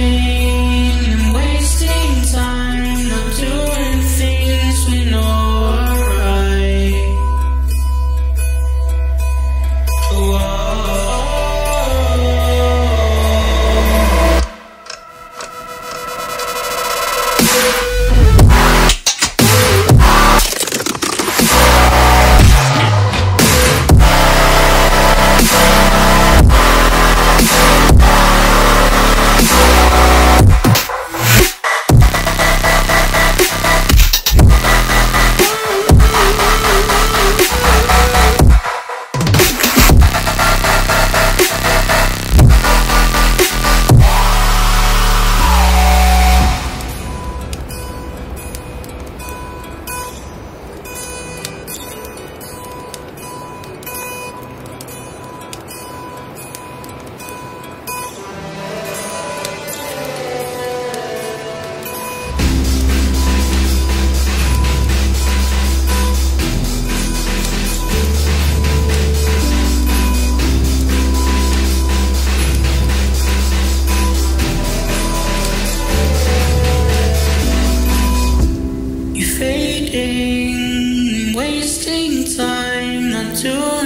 change. wasting time, not to